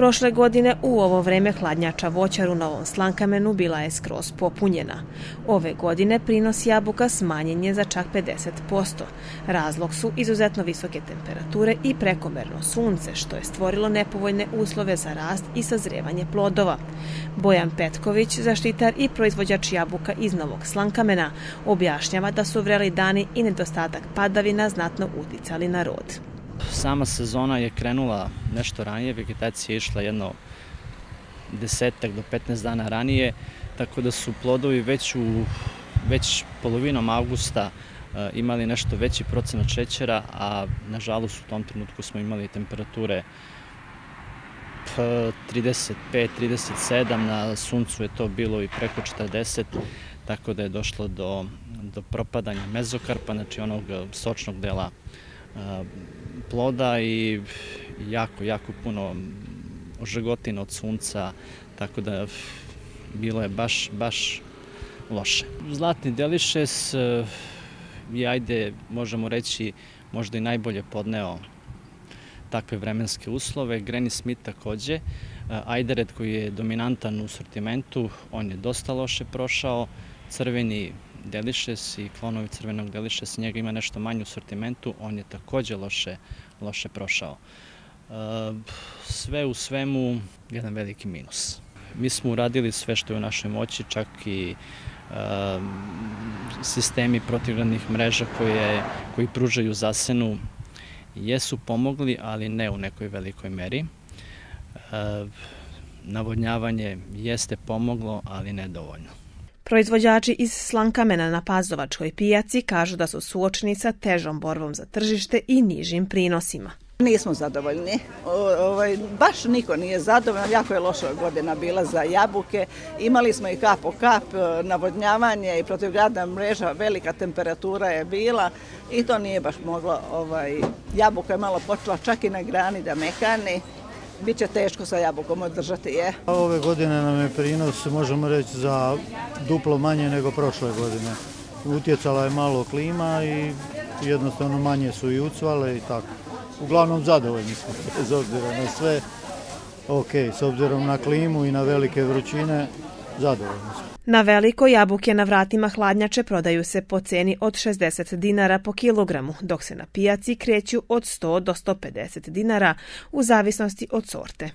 Prošle godine u ovo vreme hladnjača voćar u Novom Slankamenu bila je skroz popunjena. Ove godine prinos jabuka smanjen je za čak 50%. Razlog su izuzetno visoke temperature i prekomerno sunce, što je stvorilo nepovoljne uslove za rast i sazrevanje plodova. Bojan Petković, zaštitar i proizvođač jabuka iz Novog Slankamena, objašnjava da su vreli dani i nedostatak padavina znatno uticali na rod. Sama sezona je krenula nešto ranije, vegetacija je išla jedno desetak do 15 dana ranije, tako da su plodovi već u već polovinom avgusta e, imali nešto veći procenat šećera, a nažalost u tom trenutku smo imali temperature 35, 37, na suncu je to bilo i preko 40, tako da je došlo do, do propadanja mezokarpa, znači onog sočnog dela ploda i jako, jako puno žegotina od sunca, tako da bilo je baš, baš loše. Zlatni delišes e, je, ajde, možemo reći, možda i najbolje podneo takve vremenske uslove. Granny Smith takođe. E, Ajderet koji je dominantan u sortimentu, on je dosta loše prošao. Crveni Delišes i klonovi crvenog Delišes, njega ima nešto manje u sortimentu, on je takođe loše, loše prošao. E, sve u svemu, jedan veliki minus. Mi smo uradili sve što je u našoj moći, čak i e, sistemi protivgradnih mreža koje, koji pružaju zasenu jesu pomogli, ali ne u nekoj velikoj meri. E, navodnjavanje jeste pomoglo, ali ne dovoljno. Proizvođači iz Slankamena na Pazovačkoj pijaci kažu da su suočeni sa težom borbom za tržište i nižim prinosima. Nismo zadovoljni. O, ovaj, baš niko nije zadovoljan. Jako je loša godina bila za jabuke. Imali smo i kap po kap, e, navodnjavanje i protivgradna mreža, velika temperatura je bila i to nije baš moglo. Ovaj, jabuka je malo počela čak i na grani da mekani Biće teško sa jabukom održati je. Ove godine nam je prinos, možemo reći, za duplo manje nego prošle godine. Utjecala je malo klima i jednostavno manje su i ucvale i tako. Uglavnom zadovoljni smo, bez obzira na sve. Ok, s obzirom na klimu i na velike vrućine, zadovoljni smo. Na veliko jabuke na vratima hladnjače prodaju se po ceni od 60 dinara po kilogramu, dok se na pijaci kreću od 100 do 150 dinara u zavisnosti od sorte.